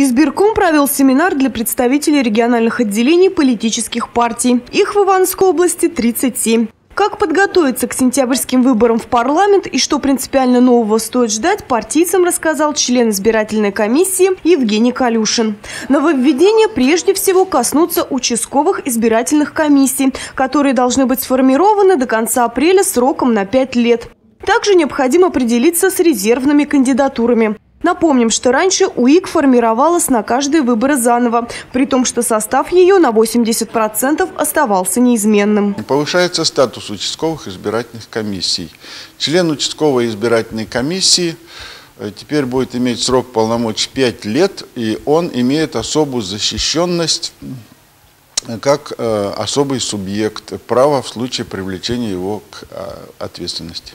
Избирком провел семинар для представителей региональных отделений политических партий. Их в Ивановской области 37. Как подготовиться к сентябрьским выборам в парламент и что принципиально нового стоит ждать, партийцам рассказал член избирательной комиссии Евгений Калюшин. Нововведения прежде всего коснутся участковых избирательных комиссий, которые должны быть сформированы до конца апреля сроком на 5 лет. Также необходимо определиться с резервными кандидатурами. Напомним, что раньше УИК формировалась на каждые выборы заново, при том, что состав ее на 80% оставался неизменным. Повышается статус участковых избирательных комиссий. Член участковой избирательной комиссии э, теперь будет иметь срок полномочий 5 лет, и он имеет особую защищенность как э, особый субъект права в случае привлечения его к э, ответственности.